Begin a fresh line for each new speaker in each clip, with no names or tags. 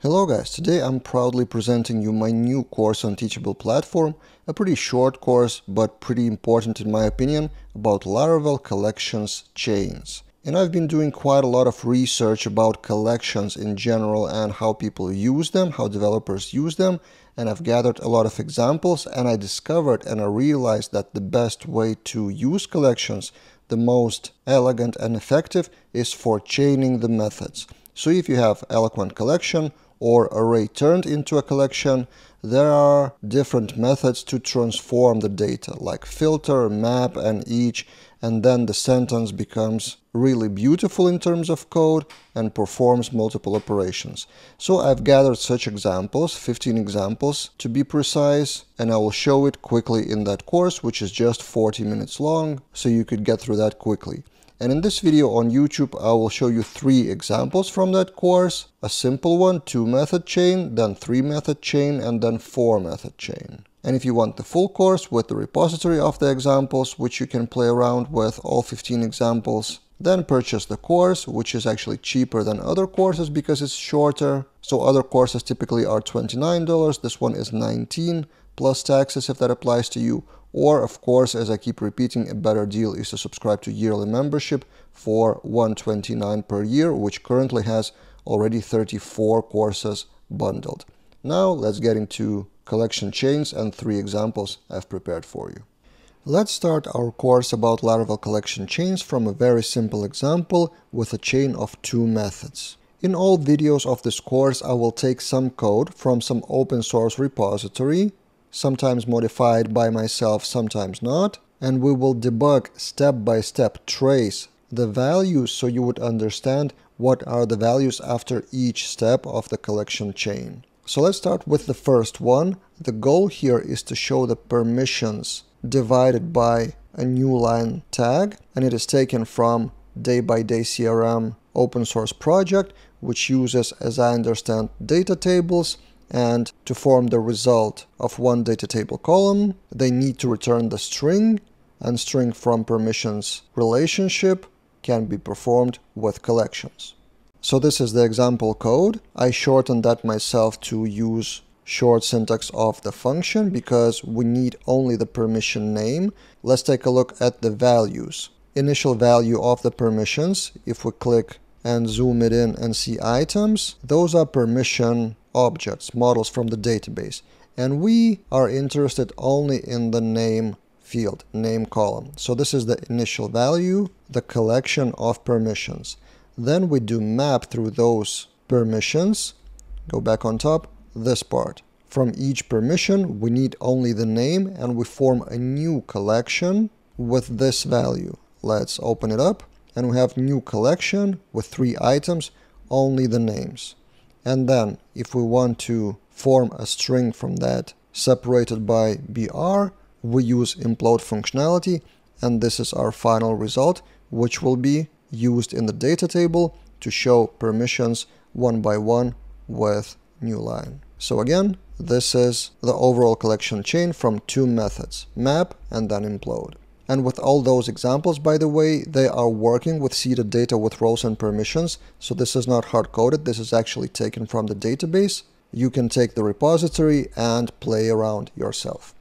Hello guys, today I'm proudly presenting you my new course on Teachable Platform, a pretty short course but pretty important in my opinion about Laravel collections chains. And I've been doing quite a lot of research about collections in general and how people use them, how developers use them, and I've gathered a lot of examples and I discovered and I realized that the best way to use collections, the most elegant and effective, is for chaining the methods. So if you have Eloquent collection or array turned into a collection, there are different methods to transform the data like filter, map, and each, and then the sentence becomes really beautiful in terms of code and performs multiple operations. So I've gathered such examples, 15 examples to be precise, and I will show it quickly in that course, which is just 40 minutes long, so you could get through that quickly. And in this video on YouTube, I will show you three examples from that course. A simple one, two method chain, then three method chain, and then four method chain. And if you want the full course with the repository of the examples, which you can play around with all 15 examples, then purchase the course, which is actually cheaper than other courses because it's shorter. So other courses typically are $29, this one is 19 plus taxes if that applies to you. Or, of course, as I keep repeating, a better deal is to subscribe to yearly membership for 129 per year, which currently has already 34 courses bundled. Now let's get into collection chains and three examples I've prepared for you. Let's start our course about Laravel collection chains from a very simple example with a chain of two methods. In all videos of this course I will take some code from some open source repository sometimes modified by myself, sometimes not, and we will debug step by step trace the values so you would understand what are the values after each step of the collection chain. So let's start with the first one. The goal here is to show the permissions divided by a new line tag and it is taken from day by day CRM open source project which uses as I understand data tables and to form the result of one data table column, they need to return the string, and string from permissions relationship can be performed with collections. So this is the example code. I shortened that myself to use short syntax of the function because we need only the permission name. Let's take a look at the values. Initial value of the permissions, if we click and zoom it in and see items, those are permission objects, models from the database. And we are interested only in the name field, name column. So this is the initial value, the collection of permissions. Then we do map through those permissions. Go back on top, this part. From each permission, we need only the name and we form a new collection with this value. Let's open it up and we have new collection with three items, only the names. And then if we want to form a string from that separated by BR, we use implode functionality and this is our final result which will be used in the data table to show permissions one by one with new line. So again, this is the overall collection chain from two methods, map and then implode. And with all those examples, by the way, they are working with seeded data with roles and permissions. So this is not hard-coded. This is actually taken from the database. You can take the repository and play around yourself.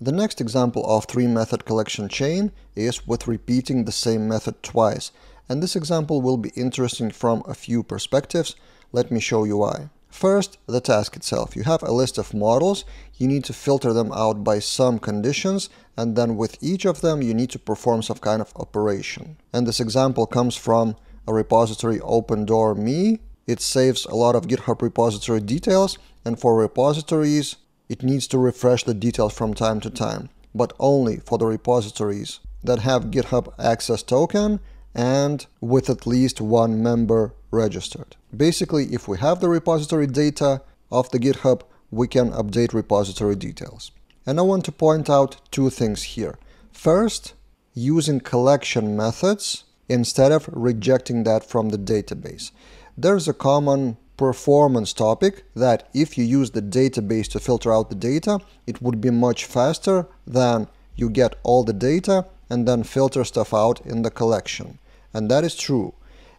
The next example of three-method collection chain is with repeating the same method twice. And this example will be interesting from a few perspectives. Let me show you why. First, the task itself. You have a list of models, you need to filter them out by some conditions, and then with each of them you need to perform some kind of operation. And this example comes from a repository opendor.me. It saves a lot of GitHub repository details, and for repositories, it needs to refresh the details from time to time, but only for the repositories that have GitHub access token and with at least one member registered. Basically, if we have the repository data of the GitHub, we can update repository details. And I want to point out two things here. First, using collection methods instead of rejecting that from the database. There's a common performance topic that if you use the database to filter out the data, it would be much faster than you get all the data and then filter stuff out in the collection. And that is true,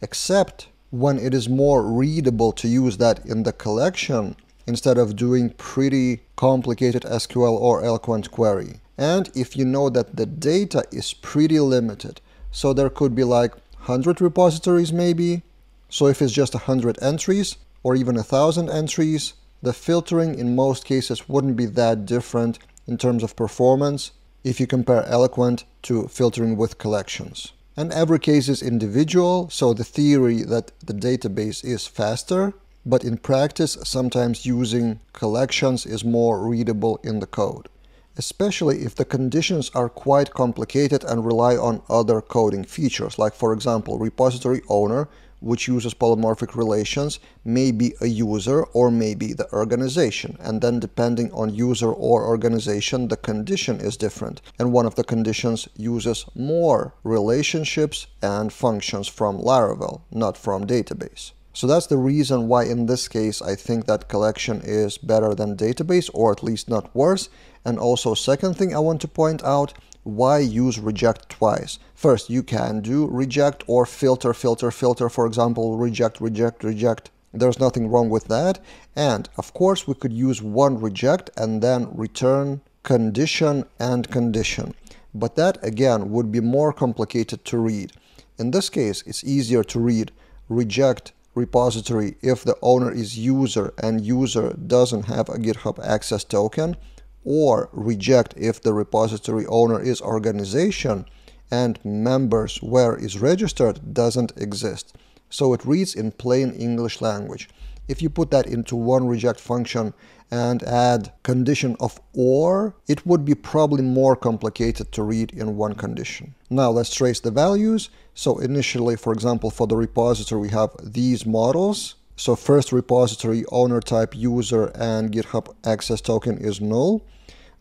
except when it is more readable to use that in the collection instead of doing pretty complicated SQL or Eloquent query. And if you know that the data is pretty limited, so there could be like 100 repositories maybe, so if it's just 100 entries or even 1000 entries, the filtering in most cases wouldn't be that different in terms of performance if you compare Eloquent to filtering with collections. And every case is individual, so the theory that the database is faster, but in practice sometimes using collections is more readable in the code especially if the conditions are quite complicated and rely on other coding features, like for example, repository owner which uses polymorphic relations may be a user or maybe the organization. And then depending on user or organization, the condition is different. And one of the conditions uses more relationships and functions from Laravel, not from database. So that's the reason why in this case I think that collection is better than database or at least not worse. And also second thing I want to point out why use reject twice? First, you can do reject or filter, filter, filter, for example, reject, reject, reject. There's nothing wrong with that. And of course, we could use one reject and then return condition and condition. But that again would be more complicated to read. In this case, it's easier to read reject repository if the owner is user and user doesn't have a GitHub access token or reject if the repository owner is organization and members where is registered doesn't exist. So it reads in plain English language. If you put that into one reject function and add condition of or, it would be probably more complicated to read in one condition. Now let's trace the values. So initially, for example, for the repository, we have these models. So first repository owner type user and GitHub access token is null.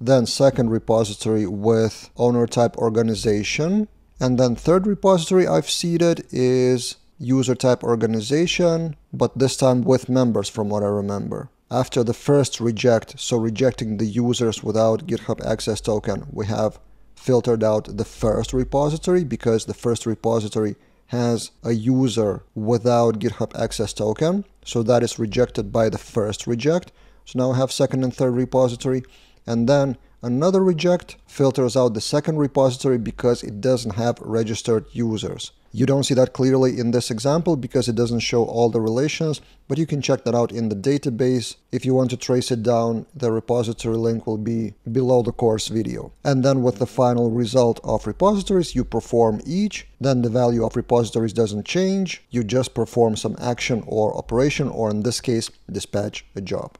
Then second repository with owner type organization. And then third repository I've seeded is user type organization, but this time with members from what I remember. After the first reject, so rejecting the users without GitHub access token, we have filtered out the first repository because the first repository has a user without GitHub access token. So that is rejected by the first reject. So now I have second and third repository and then another reject filters out the second repository because it doesn't have registered users. You don't see that clearly in this example because it doesn't show all the relations, but you can check that out in the database. If you want to trace it down, the repository link will be below the course video. And then with the final result of repositories, you perform each, then the value of repositories doesn't change, you just perform some action or operation, or in this case, dispatch a job.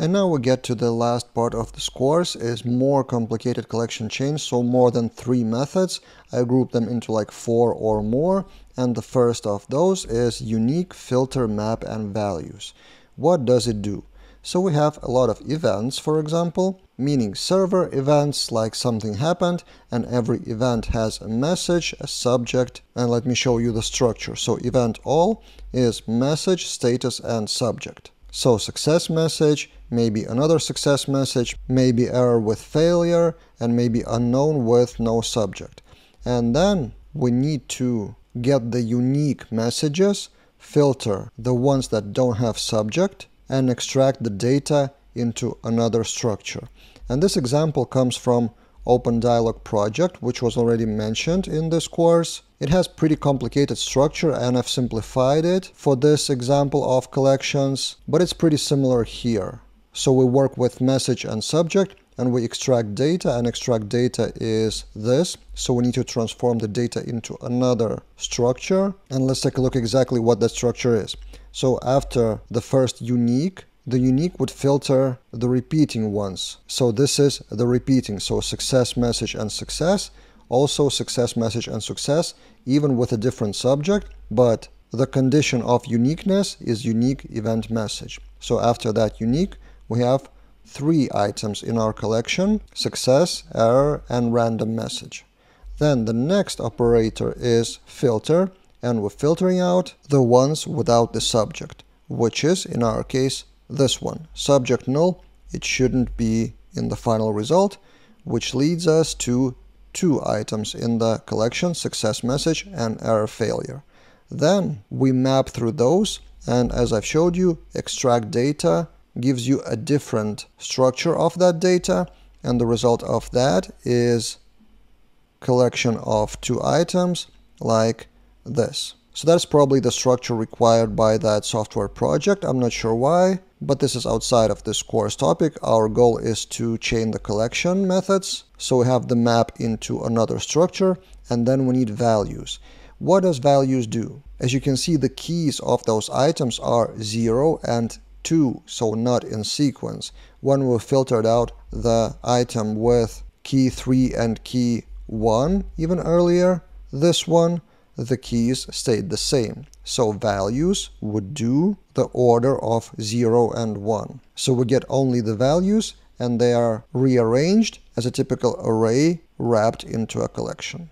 And now we get to the last part of this course is more complicated collection chains, so more than three methods. I group them into like four or more, and the first of those is unique filter map and values. What does it do? So we have a lot of events, for example, meaning server events like something happened and every event has a message, a subject, and let me show you the structure. So event all is message, status, and subject. So success message, maybe another success message, maybe error with failure, and maybe unknown with no subject. And then we need to get the unique messages, filter the ones that don't have subject, and extract the data into another structure. And this example comes from OpenDialog project, which was already mentioned in this course. It has pretty complicated structure and I've simplified it for this example of collections, but it's pretty similar here. So we work with message and subject and we extract data and extract data is this. So we need to transform the data into another structure and let's take a look exactly what that structure is. So after the first unique, the unique would filter the repeating ones. So this is the repeating, so success message and success also success message and success, even with a different subject, but the condition of uniqueness is unique event message. So after that unique, we have three items in our collection, success, error, and random message. Then the next operator is filter, and we're filtering out the ones without the subject, which is, in our case, this one. Subject null, it shouldn't be in the final result, which leads us to two items in the collection, success message and error failure. Then we map through those and as I've showed you, extract data gives you a different structure of that data and the result of that is collection of two items like this. So that's probably the structure required by that software project. I'm not sure why, but this is outside of this course topic. Our goal is to chain the collection methods. So we have the map into another structure, and then we need values. What does values do? As you can see, the keys of those items are 0 and 2, so not in sequence. When we filtered out the item with key 3 and key 1 even earlier, this one the keys stayed the same. So values would do the order of 0 and 1. So we get only the values and they are rearranged as a typical array wrapped into a collection.